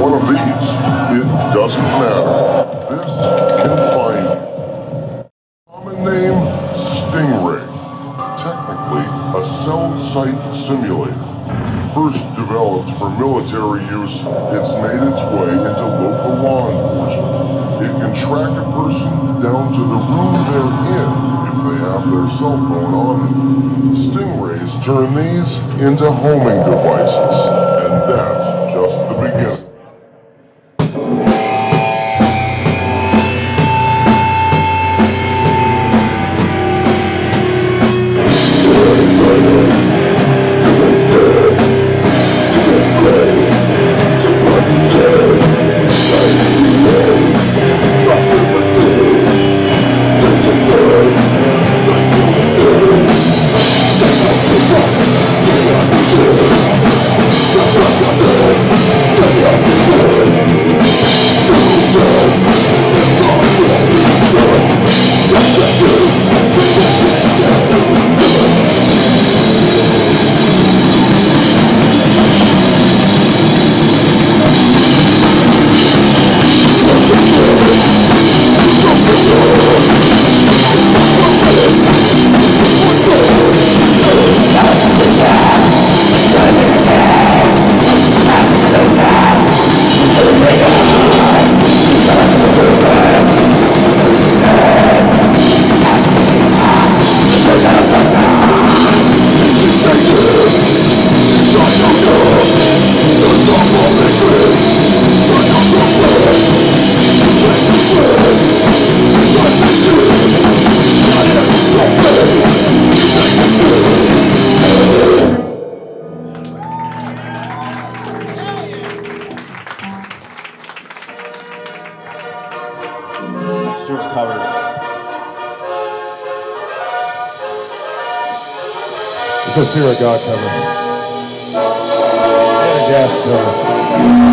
one of these. It doesn't matter. This can find you. Common name, Stingray. Technically, a cell site simulator. First developed for military use, it's made its way into local law enforcement. It can track a person down to the room they're in if they have their cell phone on. Stingrays turn these into homing devices, Stuart covers. It's a Fear of God cover. And a gas cover.